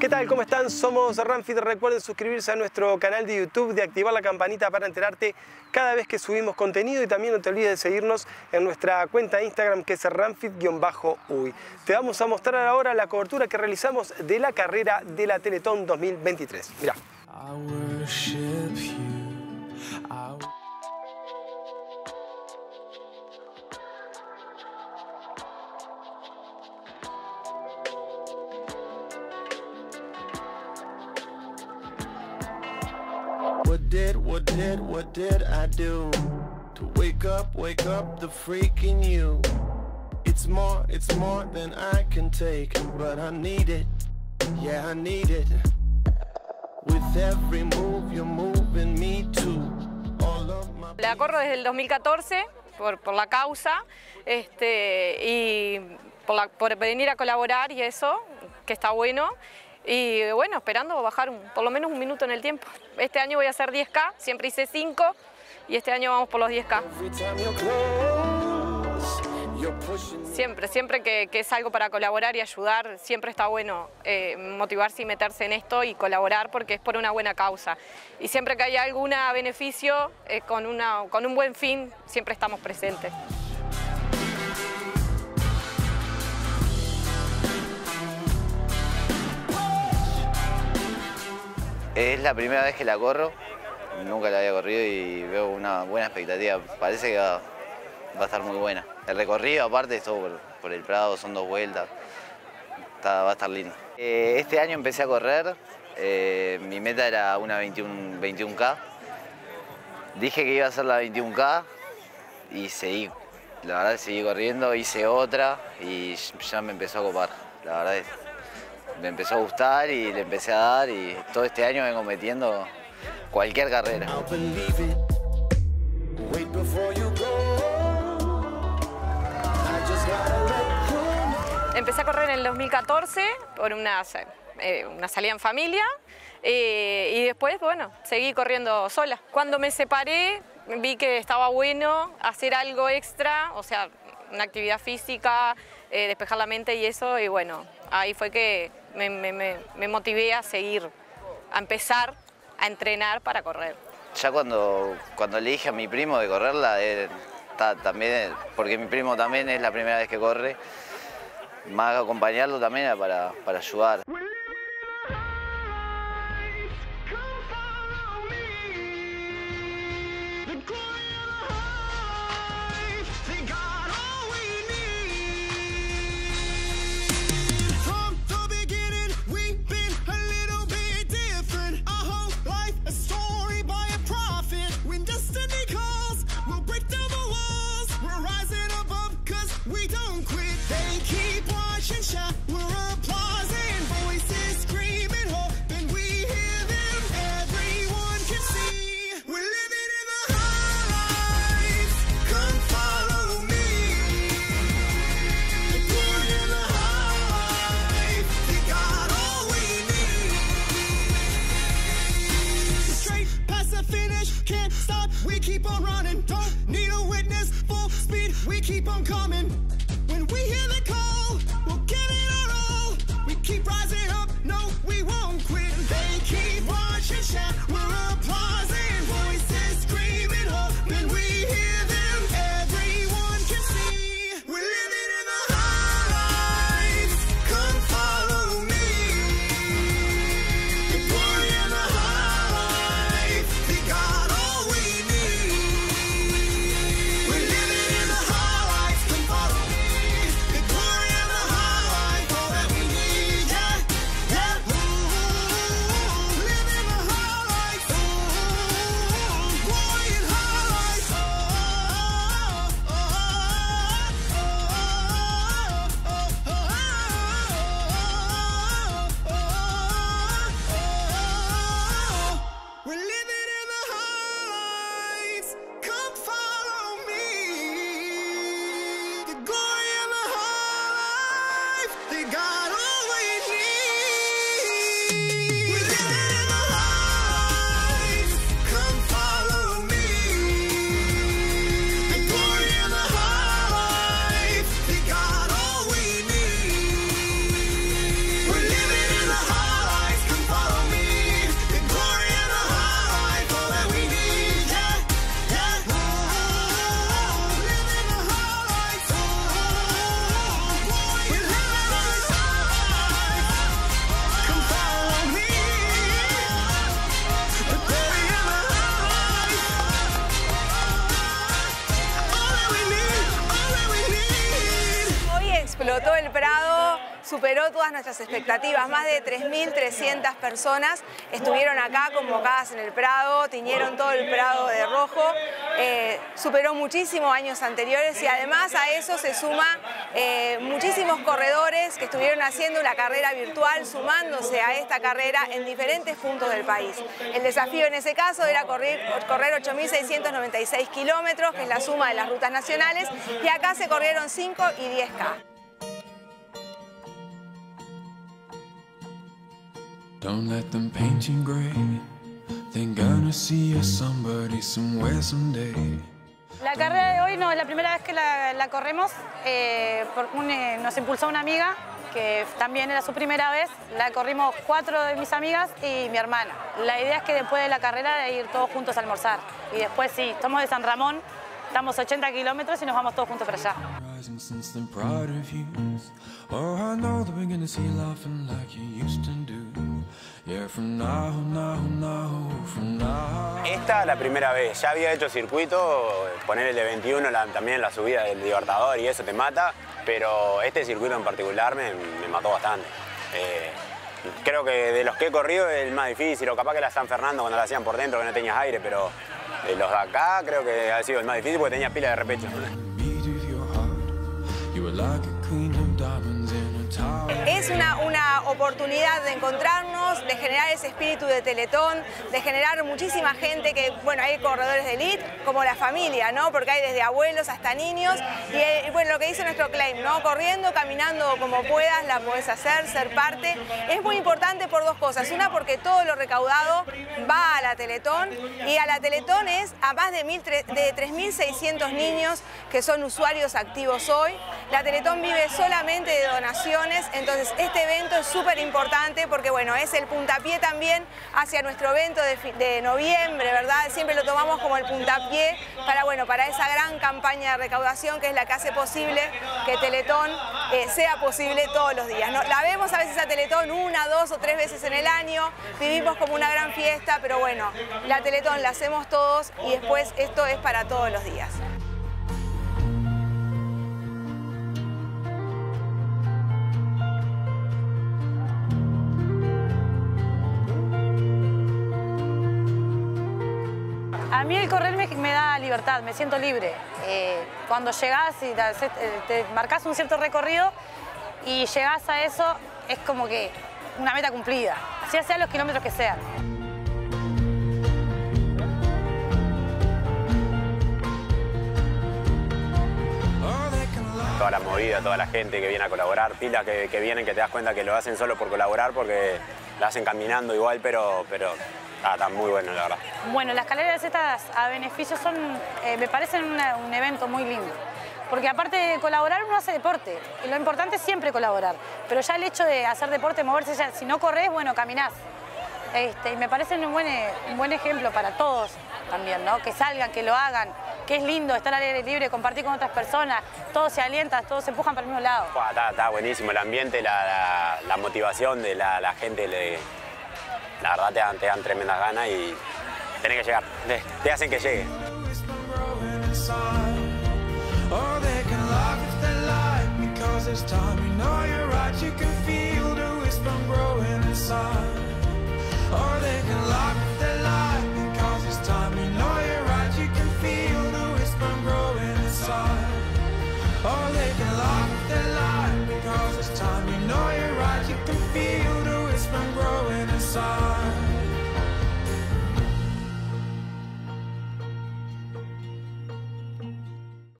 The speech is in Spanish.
¿Qué tal? ¿Cómo están? Somos Ramfit. Recuerden suscribirse a nuestro canal de YouTube, de activar la campanita para enterarte cada vez que subimos contenido y también no te olvides de seguirnos en nuestra cuenta de Instagram que es Ramfit-uy. Te vamos a mostrar ahora la cobertura que realizamos de la carrera de la Teletón 2023. Mirá. What did, what did I do to wake up, wake up the freak in you? It's more, it's more than I can take, but I need it, yeah, I need it. With every move you're moving me to all of my La corro desde el 2014 por, por la causa este, y por, la- por venir a colaborar y eso, que está bueno. Y bueno, esperando bajar por lo menos un minuto en el tiempo. Este año voy a hacer 10K, siempre hice 5 y este año vamos por los 10K. every time you're close, you're pushing me. Siempre, siempre que, es algo para colaborar y ayudar, siempre está bueno eh, motivarse y meterse en esto y colaborar porque es por una buena causa. Y siempre que haya algún beneficio eh, con, una, con un buen fin, siempre estamos presentes. Es la primera vez que la corro, nunca la había corrido y veo una buena expectativa. Parece que va, a estar muy buena. El recorrido, aparte, es todo por, el Prado, son dos vueltas. Va a estar lindo. Eh, este año empecé a correr, eh, mi meta era una 21, 21K. Dije que iba a hacer la 21K y seguí, la verdad seguí corriendo, hice otra y ya me empezó a copar. La verdad es, me empezó a gustar y le empecé a dar y todo este año vengo metiendo cualquier carrera. Empecé a correr en el 2014 por una, eh, una salida en familia eh, y después, bueno, seguí corriendo sola. Cuando me separé vi que estaba bueno hacer algo extra, o sea, una actividad física, eh, despejar la mente y eso, y bueno, ahí fue que me, motivé a seguir, a empezar a entrenar para correr. Ya cuando, cuando le dije a mi primo de correrla, ta- también, porque mi primo también es la primera vez que corre, más acompañarlo también para, para ayudar. We keep on running. Don't need a witness, full speed, we keep on coming. When we hear the call, superó todas nuestras expectativas. Más de 3.300 personas estuvieron acá convocadas en el Prado, tiñeron todo el Prado de rojo, eh, superó muchísimos años anteriores y además a eso se suma eh, muchísimos corredores que estuvieron haciendo una carrera virtual, sumándose a esta carrera en diferentes puntos del país. El desafío en ese caso era correr, correr 8.696 kilómetros, que es la suma de las rutas nacionales, y acá se corrieron 5 y 10K. Don't let them paint you gray. They're gonna see you somebody somewhere someday. La carrera de hoy no es la primera vez que la, la corremos. eh, por un, eh, nos impulsó una amiga que también era su primera vez. La corrimos cuatro de mis amigas y mi hermana. La idea es que después de la carrera de ir todos juntos a almorzar. Y después sí, estamos de San Ramón, estamos 80 kilómetros y nos vamos todos juntos para allá. Esta la primera vez, ya había hecho circuito, poner el de 21 la- también la subida del Libertador y eso te mata, pero este circuito en particular me, me mató bastante. Eh, creo que de los que he corrido es el más difícil, o capaz que la San Fernando cuando la hacían por dentro que no tenías aire, pero los de acá creo que ha sido el más difícil porque tenía pila de repecho. Es una, una oportunidad de encontrarnos, de generar ese espíritu de teletón, de generar muchísima gente que, bueno, hay corredores de elite, como la familia, ¿no? Porque hay desde abuelos hasta niños. Y, eh, bueno, lo que dice nuestro claim, ¿no? Corriendo, caminando como puedas, la podés hacer, ser parte. Es muy importante por dos cosas. Una, porque todo lo recaudado va a la Teletón y a la Teletón es a más de 3.600 niños que son usuarios activos hoy. La Teletón vive solamente de donaciones, entonces este evento es súper importante porque bueno, es el puntapié también hacia nuestro evento de, noviembre, ¿verdad? Siempre lo tomamos como el puntapié para, bueno, para esa gran campaña de recaudación que es la que hace posible que Teletón eh, sea posible todos los días. ¿no? La vemos a veces a Teletón una, dos o tres veces en el año, vivimos como una gran fiesta, pero bueno, la Teletón la hacemos todos y después esto es para todos los días. A mí el correr me, da libertad, me siento libre. Eh, cuando llegás y te, eh, te marcas un cierto recorrido y llegás a eso, es como que una meta cumplida, así sean los kilómetros que sean. Toda la movida, toda la gente que viene a colaborar, pilas que, que vienen que te das cuenta que lo hacen solo por colaborar porque la hacen caminando igual, pero, pero ah, está muy bueno la verdad. Bueno, las carreras estas a beneficio son, eh, me parecen una- un evento muy lindo. Porque aparte de colaborar, uno hace deporte. Y lo importante es siempre colaborar. Pero ya el hecho de hacer deporte, moverse, ya, si no corres, bueno, caminás. Este, y me parece un buen, eh, un buen ejemplo para todos también, ¿no? Que salgan, que lo hagan, que es lindo estar al aire libre, compartir con otras personas, todos se alientan, todos se empujan para el mismo lado. Está, está buenísimo el ambiente, la, la- la motivación de la, la gente, le- la verdad te dan, te dan tremendas ganas y tenés que llegar, te, te hacen que llegue. Or they can lie.